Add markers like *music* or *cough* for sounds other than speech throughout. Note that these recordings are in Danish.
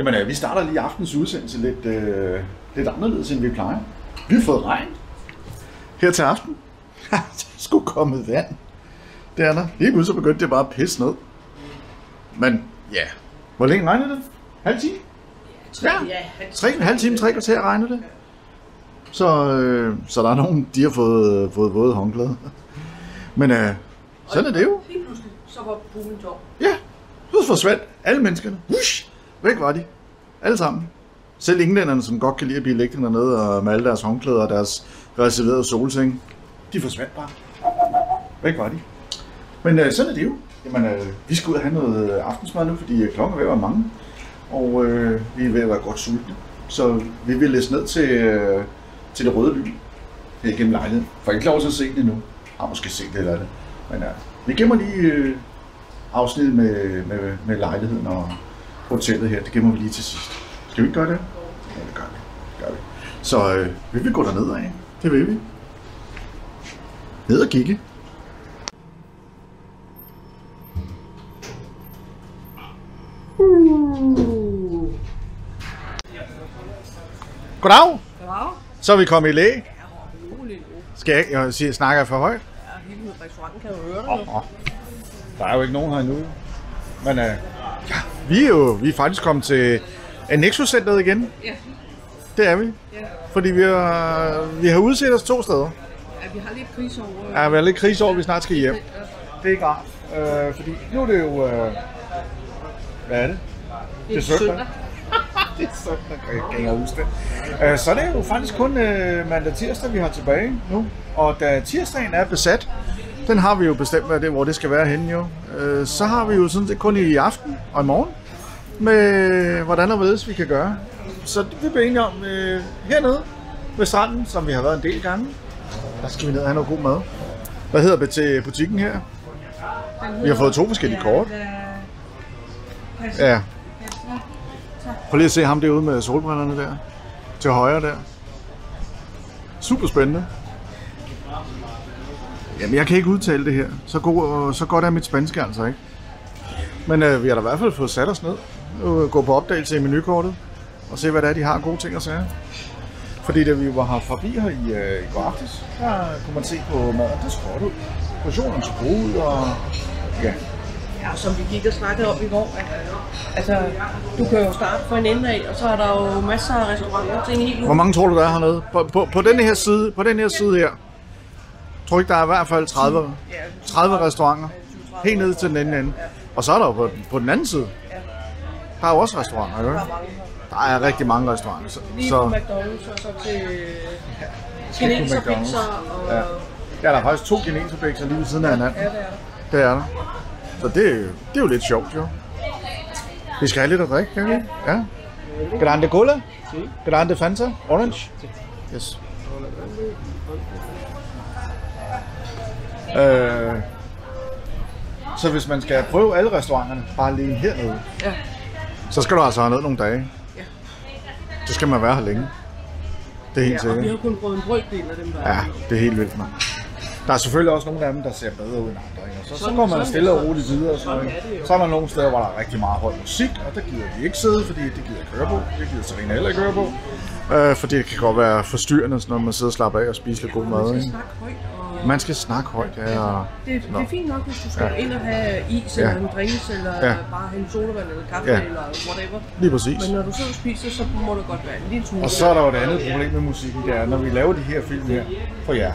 Jamen, øh, vi starter lige aftens udsendelse lidt, øh, lidt anderledes, end vi plejer. Vi har fået regn her til aften. *laughs* der er sgu kommet vand. Det er der. Lige pludselig begyndte det bare at pisse ned. Men ja, hvor længe regnede det? Halv time? Ja, tre, en halv time, tre kvarter regnede det. Så, øh, så der er nogen, de har fået, fået våde håndklæder. Men øh, sådan er det jo. Lige pludselig, så var poolen tom. Ja, så forsvandt alle menneskerne. Ush, væk var de. Alle sammen. Selv englænderne, som godt kan lide at blive liggende dernede og med alle deres håndklæder og deres reserverede solseng, de forsvandt bare. Væk var de. Men øh, sådan er det jo. Jamen, øh, vi skal ud og have noget øh, aftensmad nu, fordi øh, klokken er ved at være mange. Og øh, vi er ved at være godt sultne. Så vi vil læse ned til, øh, til det røde lyn her igennem lejligheden. For ikke lov til at se det endnu. Har måske set det eller det. Men øh, vi gemmer lige øh, afsnit med, med, med lejligheden og hotellet her. Det gemmer vi lige til sidst. Skal vi ikke gøre det? Ja, det gør vi. Det gør vi. Så øh, vi vil gå derned af. Det vil vi. Ned og kigge. Goddag. Goddag. Så er vi kommet i læ. Ja, rolig nu. Skal jeg, jeg sige, snakker jeg for højt? Ja, hele restauranten kan jo høre det. Åh, oh, Der er jo ikke nogen her endnu. Men øh, vi er jo vi er faktisk kommet til Nexus-centret igen. Ja, Det er vi. ja. Fordi vi har, vi har udset os to steder. ja, vi har lidt over. Der er vel lidt krigsår, vi snart skal hjem. Det er ikke rart. Øh, fordi nu er det jo... Øh, hvad er det? Det er søndag. søndag. *laughs* det er søndag, jeg kan ikke huske det. Øh, så er det jo faktisk kun øh, mandag tirsdag, vi har tilbage nu. Og da tirsdagen er besat, den har vi jo bestemt, hvad det, hvor det skal være henne jo. Øh, så har vi jo sådan set kun i aften og i morgen, med hvordan og hvorledes vi kan gøre. Så det vi bliver enige om øh, hernede ved stranden, som vi har været en del gange. Der skal vi ned og have noget god mad. Hvad hedder det til butikken her? Vi har fået to forskellige kort. Ja. Prøv lige at se ham derude med solbrillerne der. Til højre der. Super spændende. Jamen, jeg kan ikke udtale det her. Så, god, så godt er mit spanske altså ikke. Men øh, vi har da i hvert fald fået sat os ned. Og gå på opdagelse i menukortet. Og se, hvad det er, de har gode ting at sige. Fordi da vi var her forbi her i, øh, i går aftes, der kunne man se på maden, det så godt ud. Portionerne så gode ud, og ja, Ja, som vi gik og snakkede om i går. At, altså, du kan jo starte fra en ende af, og så er der jo masser af restauranter til en hel Hvor mange tror du, der er hernede? På, på, på den her side, på den her side her, tror ikke, der er i hvert fald 30, 30 restauranter. Helt ned til den anden ende. Og så er der jo på, på den anden side, der er jo også restauranter, ikke? Der er rigtig mange restauranter. Så, Lige så McDonald's og så til skal på kineser, McDonald's. pizza og... Ja. ja, der er faktisk to kineserbækser lige ved siden af hinanden. Ja, det er der. Det er der. Så det, er jo- det er jo lidt sjovt, jo. Vi skal have lidt at drikke, kan vi? ikke? Ja. Grande Cola? Grande Fanta? Orange? Yes. Øh, så hvis man skal prøve alle restauranterne, bare lige hernede, Ja. Så skal du altså have ned nogle dage. Ja. Så skal man være her længe. Det er helt ja, og vi sikkert. har kun prøvet en brøkdel af dem, der er. Ja, det er helt vildt, mand. Der er selvfølgelig også nogle af dem, der ser bedre ud end andre. Ikke? Og Så, så Sådan- går man stille og roligt videre. Så, ikke? er så er der nogle steder, hvor der er rigtig meget høj musik, og der gider vi ikke sidde, fordi det gider køre på. Det gider Serena heller ikke køre på. Øh, fordi det kan godt være forstyrrende, når man sidder og slapper af og spiser lidt god mad. Ikke? Man skal snakke højt, ja. Og... det, det er fint nok, hvis du skal Ja. ind og have is Ja. eller en drinks, eller Ja. bare have en sodavand eller kaffe Ja. eller whatever. Lige præcis. Men når du og spiser, så må det godt være en lille smule. Og så er der jo et andet problem med musikken, det er, når vi laver de her film her for jer,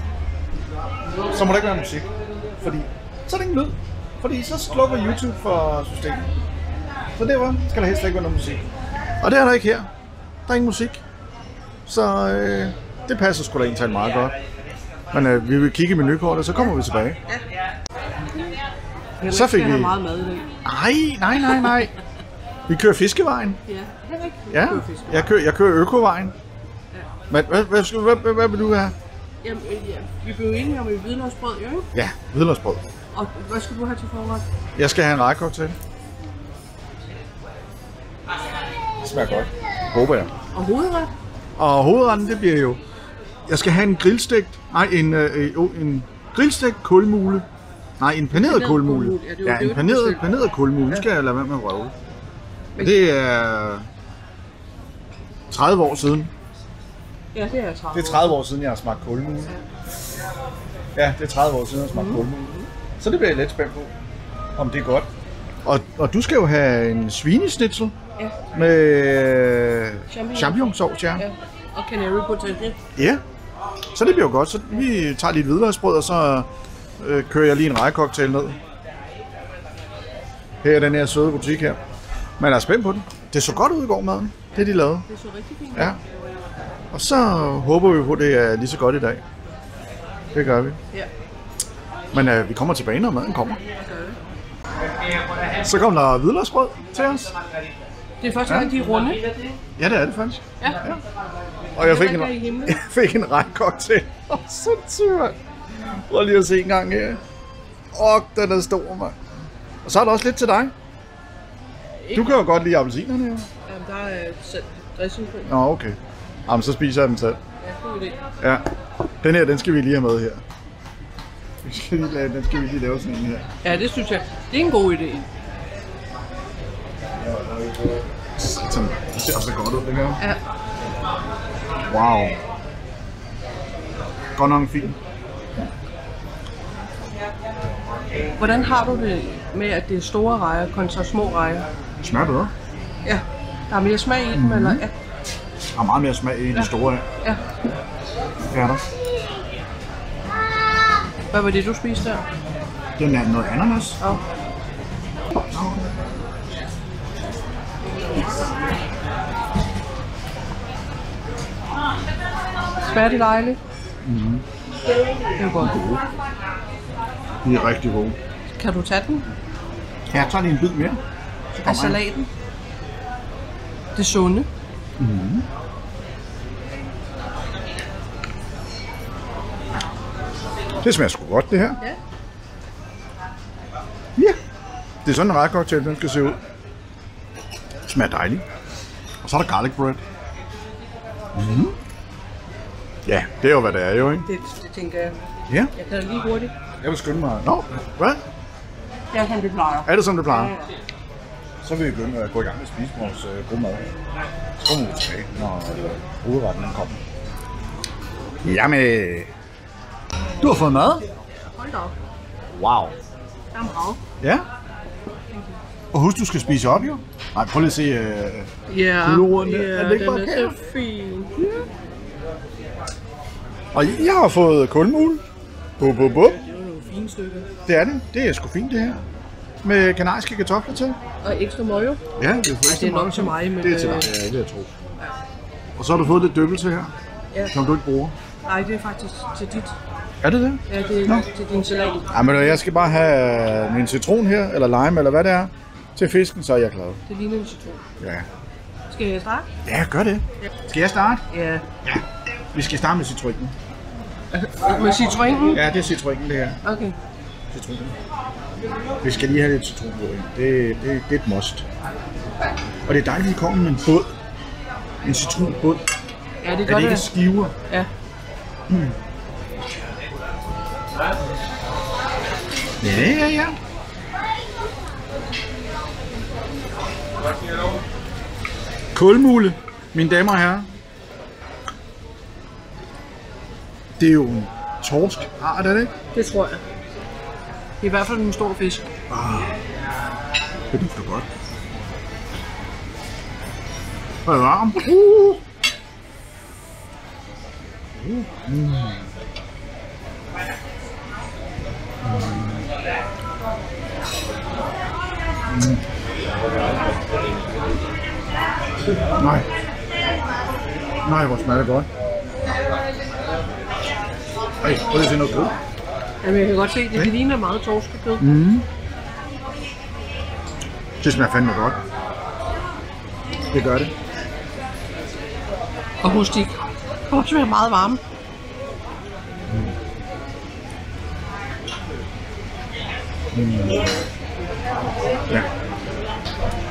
så må der ikke være musik. Fordi så er der ingen lyd. Fordi så slukker YouTube for systemet. Så derfor skal der helst ikke være noget musik. Og det er der ikke her. Der er ingen musik. Så øh, det passer sgu da egentlig meget godt. Men øh, vi vil kigge i menukortet, så kommer vi tilbage. Henrik så fik vi- meget mad i dag. Nej, nej, nej, nej. Vi kører fiskevejen. Ja. Ja, jeg kører, jeg kører økovejen. Men hvad, hvad, skal- hvad, hvad, hvad vil du have? Jamen, øh, ja, vi blev enige om et hvidløgsbrød, jo ikke? Ja, hvidløgsbrød. Og hvad skal du have til forret? Jeg skal have en rækcocktail. Det smager godt. Håber jeg. Og hovedret? Og hovedretten, det bliver jo... Jeg skal have en grillstegt... Nej, en, øh, øh, en grillstegt kulmule. Nej, en paneret kulmule. ja, det var- Ja, en paneret, paneret kulmule. Nu skal jeg lade være med at røve. Men- Det er... 30 år siden. Ja, det er 30. Det er 30 år siden, jeg har smagt kulmule. Ja, det er 30 år siden, jeg har smagt mm. kulmule. Så det bliver jeg lidt spændt på, om det er godt. Og, og du skal jo have en svinesnitzel Ja. med Champignon. champignonsovs, ja. ja. Og canary potato. Ja. Så det bliver jo godt. Så vi tager lidt hvidløgsbrød, og så øh, kører jeg lige en rejekoktail ned. Her er den her søde butik her. Men jeg er spændt på den. Det så godt ud i går, maden. Det de lavede. Det så rigtig fint. Ja. Og så håber vi på, at det er lige så godt i dag. Det gør vi. Ja, Men øh, vi kommer tilbage, når maden kommer. Så kom der hvidløgsbrød til os. Det er første gang, de er runde. Ja, det er det faktisk. Ja. Og *laughs* jeg fik en, jeg fik en rejekoktail. Åh, sindssygt, mand. Prøv lige at se en gang her. Åh, den er stor, mand. Og så er der også lidt til dig. Du kan jo godt lide appelsinerne, jo. Jamen, der er selv dressing på. Nå, okay. Jamen, så spiser jeg dem selv. Ja, god idé. Ja. Den her, den skal vi lige have med her. Vi skal lige lave, den skal vi lige lave sådan en her. Ja, det synes jeg. Det er en god idé. Sådan, det ser så godt ud, det her. Ja. Wow. Godt nok fint. Hvordan har du det med, at det er store rejer kontra små rejer? Det smager bedre. Ja. Der er mere smag i dem, mm-hmm. eller? Ja. Der er meget mere smag i de store ja. Det er der. Hvad var det, du spiste der? Den er noget ananas. Oh. Smager det dejligt? Mm-hmm. Det er godt. De er rigtig gode. Kan du tage den Ja, jeg tager lige en bid mere. Af salaten? Det sunde. Det smager sgu godt, det her. Ja. Ja. Det er sådan en rejekoktail, den skal se ud. Det smager dejligt. Og så er der garlic bread. Mm. Ja, det er jo, hvad det er jo, ikke? Det, det tænker jeg. Ja. Jeg kan lige hurtigt. Jeg vil skynde mig. Nå, hvad? Ja, som det plejer. Er det, som det plejer? Ja. Så vil vi begynde at gå i gang med at spise vores øh, gode mad. Så kommer vi tilbage, når øh, hovedretten kommer. Jamen. Du har fået mad? Hold da op. Wow. Der er meget. Ja. Og husk, du skal spise op, jo. Nej, prøv lige at se. Øh... Ja, Guleroden der. ja Er det ikke den er så fin. Og jeg har fået kulmul. Bup, bup, bup. Det var nogle fine stykker. Det er det. Det er sgu fint, det her. Med kanariske kartofler til. Og ekstra mojo. Ja, det er, det er nok til mig, men, Det er til dig, øh, ja, det er jeg tro. Og så har du fået lidt døbelse her, Ja. som du ikke bruger. Nej, det er faktisk til dit. Er det det? Ja, det Nå. er til din salat. Ja, men jeg skal bare have min citron her, eller lime, eller hvad det er, til fisken, så er jeg glad. Det ligner en citron. Ja. Skal jeg starte? Ja, gør det. Skal jeg starte? Ja. Ja. Vi skal starte med citronen. Med citronen? Ja, det er citronen, det her. Okay. Citronen. Vi skal lige have lidt citron på. ikke? Det, det, det er et must. Og det er dejligt, at de kommer med en båd. En citronbåd. Ja, det Er gør det ikke det. skiver? Ja. Ja, ja, ja. Kulmule, mine damer og herrer. Det er jo en torsk art, er det ikke? Det tror jeg. Det er i hvert fald en stor fisk. Det dufter godt. Det er varm. Uh. Mm. Mm. Nej. Nej, hvor smager det godt. Ej, prøv lige at se noget kød. Jamen, jeg kan godt se, det, det ligner meget torskekød. Mm. Det smager fandme godt. Det gør det. Og husk, de kan også være meget varme. Ja.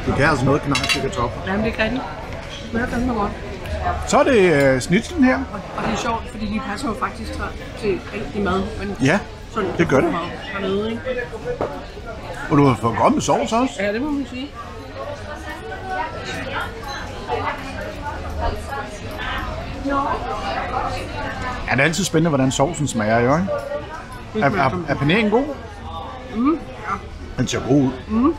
Det kan altså noget knække kartofler. Jamen, det kan de. Det smager fandme godt. Så er det uh, snitslen her. Og, og det er sjovt, fordi de passer jo faktisk til, rigtig mad. Men Ja, sådan, det gør det. Hernede, ikke? og du har fået godt med sovs også. Ja, det må man sige. Ja, det er altid spændende, hvordan sovsen smager, jo, ikke? Er, er, er paneringen god? Mm, ja. Den ser god ud. Mm.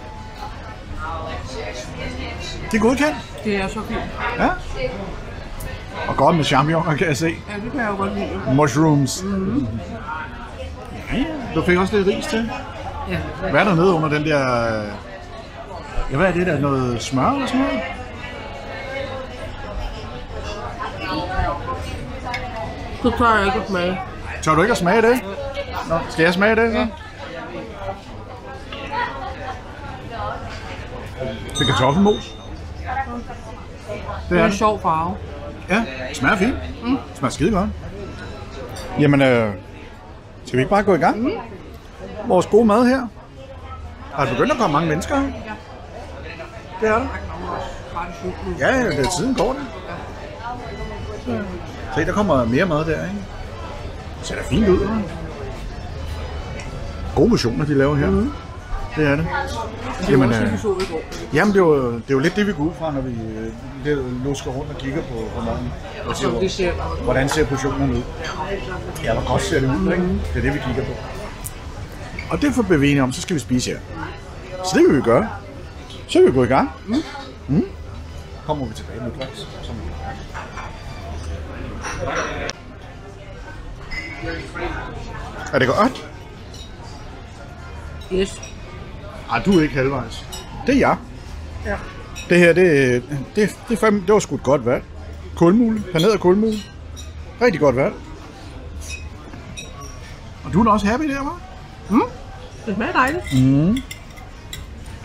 Det er godkendt. Det er så fint. Ja. Og godt med champignoner, kan jeg se. Ja, det kan jeg jo godt lide. Mushrooms. Mm. Ja, ja. Du fik også lidt ris til. Ja. Hvad er der nede under den der... Ja, hvad er det der? Noget smør eller sådan noget? Så tør jeg ikke at smage. Tør du ikke at smage det? Nå, skal jeg smage det? Så? Ja. Det er kartoffelmos. Det Det er en det. sjov farve. Ja, det smager fint. Mm. Det smager skide godt. Jamen, øh, skal vi ikke bare gå i gang? Mm. Vores gode mad her. Har der begyndt at komme mange mennesker? her? Det er der. Ja, ja, det er tiden går det. Se, der kommer mere mad der, ikke? Det ser da fint ud, hva'? Gode motioner, de laver her. Mm. Det er det. Det var Jamen, også øh, så går. Jamen, det er, jo, det er jo lidt det, vi går ud fra, når vi øh, lusker rundt og kigger på, på maden. Og ser, ser hvordan ser portionerne ud? Ja, hvor godt ser det ud, ikke? Det er det, vi kigger på. Og derfor bliver vi enige om, så skal vi spise her. Så det vil vi gøre. Så vil vi gå i gang. Mm. Mm. Kommer vi tilbage med glas, som vi Er det godt? Yes. Ej, du er ikke halvvejs. Det er jeg. Ja. Det her, det, det, det, fandme, det var sgu et godt valg. Kulmule. Hernede er kulmule. Rigtig godt valg. Og du er da også happy der, hva'? Det smager dejligt.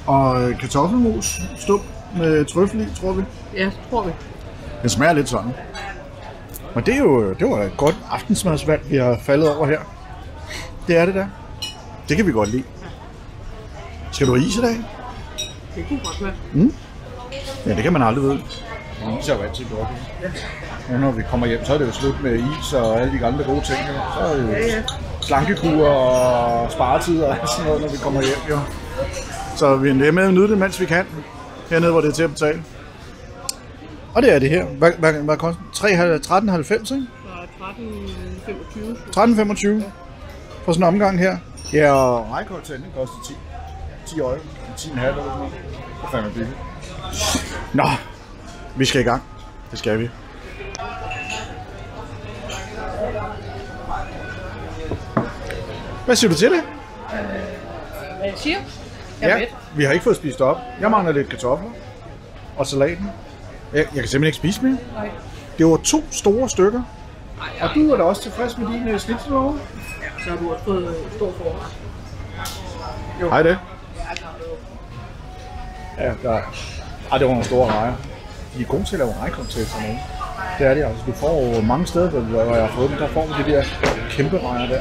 Og øh, kartoffelmos stump med trøffel i, tror vi. Ja, tror vi. Det smager lidt sådan. Men det er jo det var et godt aftensmadsvalg, vi har faldet over her. Det er det der. Det kan vi godt lide. Skal du have is i dag? Det kunne godt være. Ja, det kan man aldrig vide. Is er jo altid godt. Ja. når vi kommer hjem, så er det jo slut med is og alle de andre gode ting. Jo. Så er det jo Ja, ja. slankekur og sparetider og sådan noget, når vi kommer hjem. Jo. Så vi er med at nyde det, mens vi kan. Hernede, hvor det er til at betale. Og det er det her. Hvad, hvad, hvad koster det? 13,90, ikke? Så 13,25. 13,25 for sådan en omgang her. Ja, og rejkortanden koster 10. 10 øje. 10,5 eller sådan noget. Det er fandme billigt. Nå, vi skal i gang. Det skal vi. Hvad siger du til det? Hvad jeg siger? Jeg er mæt. vi har ikke fået spist op. Jeg mangler lidt kartofler og salaten. Jeg, jeg kan simpelthen ikke spise mere. Nej. Det var to store stykker. Og du er da også tilfreds med din uh, snitsel Så har du også fået øh, stor forret. Hej det. Ja, der er... Ej, det var nogle store rejer. De er gode til at lave sådan noget. Det er det altså. Du får jo mange steder, hvor jeg har fået dem, der får man de der kæmpe rejer der.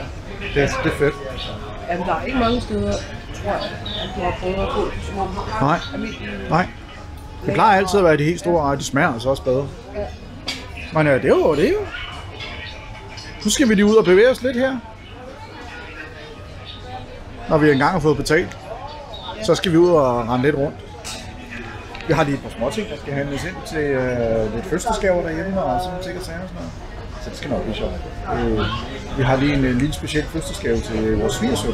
Det er, det er fedt. Jamen, der er ikke mange steder, tror jeg, at du har prøvet at få små. Nej, nej. Det plejer altid at være de helt store rejer. De smager altså også bedre. Men ja, det er jo det er jo. Nu skal vi lige ud og bevæge os lidt her. Når vi engang har fået betalt, så skal vi ud og rende lidt rundt. Vi har lige et par småting, der skal handles ind til øh, lidt fødselsdagsgaver derhjemme og sådan ting og sager og sådan noget. Så det skal nok blive sjovt. Øh, vi har lige en, en lille speciel fødselsdagsgave til vores svigersøn.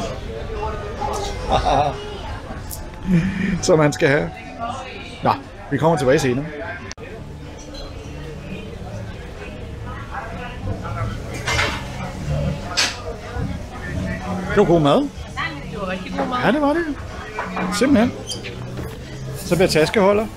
*laughs* Som man skal have. Nå, vi kommer tilbage senere. Det var god mad. Det var rigtig god mad. Ja, det var det. Simpelthen. Så bliver taskeholder.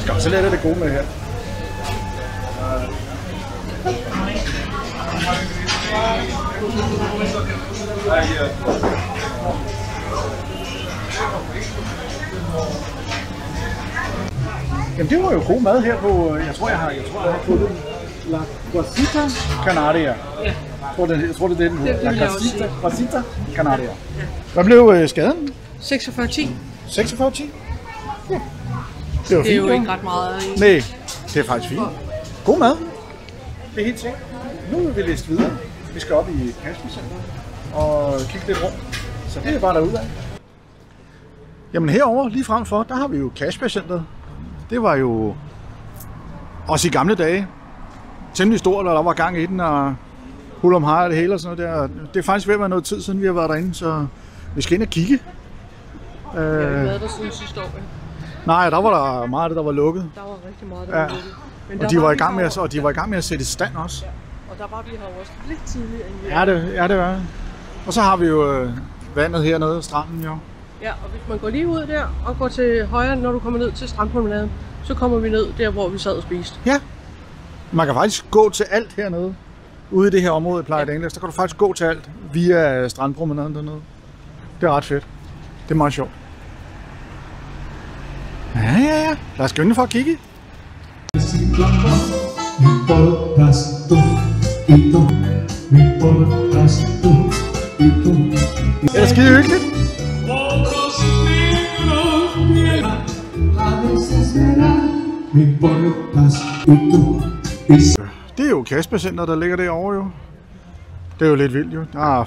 Skal så lidt af det gode med her. Jamen det var jo god mad her på, øh, jeg tror jeg har, jeg tror jeg har fået La Guasita Canaria. Ja. Jeg tror, det, jeg tror, det er det, den hedder. La Guasita. Guasita Canaria. Hvad blev øh, skaden? 46,10. 46 10? Ja. Det var Det er jo fint, ikke ret meget. i- Nej, det er faktisk fint. God mad. Det er helt sikkert. Nu vil vi læse videre. Vi skal op i Kasper Center og kigge lidt rundt. Så det er bare derude af. Jamen herover lige frem for, der har vi jo Kasper Center. Det var jo også i gamle dage temmelig stort, og der var gang i den, og hul om og det hele og sådan noget der. Det er faktisk ved at være noget tid siden, vi har været derinde, så vi skal ind og kigge. Jeg har Øh, været der siden sidste år. ja. nej, der var der meget af det, der var lukket. Der var rigtig meget, der Ja. var lukket. Men Og de var, i vi gang med at, og de var i gang med at sætte stand også. Og der var vi her også lidt tidligere end vi Ja, det, ja, det var. Og så har vi jo øh, vandet hernede, stranden jo. Ja, og hvis man går lige ud der og går til højre, når du kommer ned til strandpromenaden, så kommer vi ned der, hvor vi sad og spiste. Ja. Man kan faktisk gå til alt hernede. Ude i det her område i Playa ja. der kan du faktisk gå til alt via strandpromenaden dernede. Det er ret fedt. Det er meget sjovt. Ja, ja, ja. Lad os gå ind for at kigge. Det er skide hyggeligt. Veces verás. Me importas y tú Det er jo Kasper Center, der ligger derovre jo. Det er jo lidt vildt jo. Der er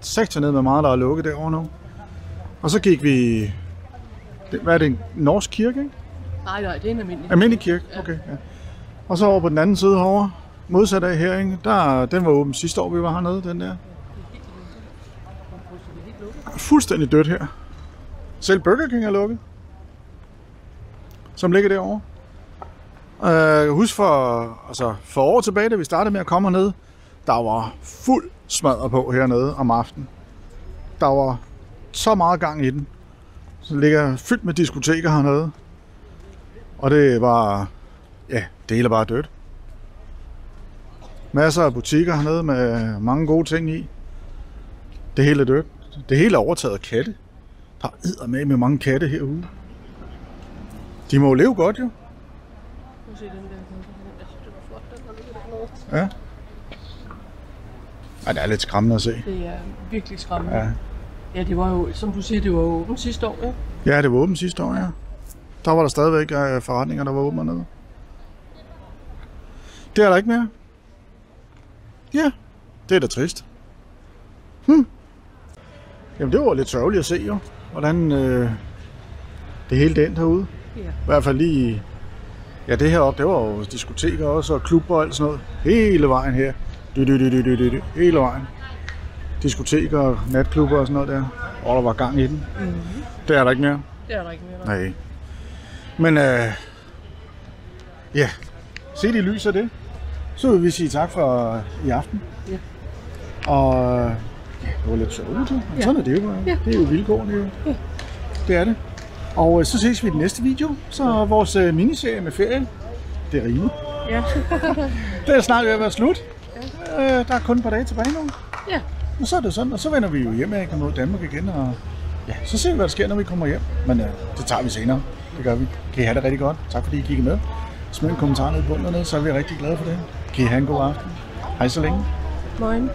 sagt ned med meget, der er lukket derovre nu. Og så gik vi... Hvad er det? En norsk kirke, ikke? Nej, nej, det er en almindelig. Almindelig kirke? Okay, ja. Og så over på den anden side herovre, modsat af her, ikke? Der, den var åben sidste år, vi var hernede, den der. Fuldstændig dødt her. Selv Burger King er lukket. Som ligger derovre. Uh, husk for, altså for år tilbage, da vi startede med at komme ned, der var fuld smadret på hernede om aftenen. Der var så meget gang i den. Så ligger fyldt med diskoteker hernede. Og det var, ja, det hele er bare dødt. Masser af butikker hernede med mange gode ting i. Det hele er dødt. Det hele er overtaget af katte. Der er med med mange katte herude. De må jo leve godt jo. Nu se den der. Jeg synes, det var flot, den der ligger dernede. Ja. Ej, det er lidt skræmmende at se. Det er virkelig skræmmende. Ja. Ja, det var jo, som du siger, det var åbent sidste år, ja. Ja, det var åbent sidste år, ja. Der var der stadigvæk øh, forretninger, der var åbne hernede. Det er der ikke mere. Ja, det er da trist. Hm. Jamen, det var lidt sørgeligt at se jo, hvordan øh, det hele det endte herude. Ja. I hvert fald lige... Ja, det her op, det var jo diskoteker også, og klubber og alt sådan noget. Hele vejen her. Dy, dy, dy, dy, dy, dy. Hele vejen. Diskoteker og natklubber og sådan noget der. Og der var gang i den. Mm-hmm. Det er der ikke mere. Det er der ikke mere. Nej. Men øh, ja, se i lys af det. Så vil vi sige tak for i aften. Ja. Og ja, det var lidt sørgeligt. Ja. Ja. Sådan er det jo bare. Ja. Det er jo vilkårene jo. Ja. Det er det. Og øh, så ses vi i den næste video. Så vores øh, miniserie med ferie. Det er rimeligt. Ja. *laughs* Det er snart ved at være slut. Ja. Øh, der er kun et par dage tilbage nu. ja. Og så er det sådan, og så vender vi jo hjem og kan nå Danmark igen, og ja, så ser vi, hvad der sker, når vi kommer hjem. Men øh, det tager vi senere. Det gør vi. Kan I have det rigtig godt. Tak fordi I kiggede med. Smid en kommentar ned i bunden så er vi rigtig glade for det. Kan I have en god aften. Hej så længe. Moin.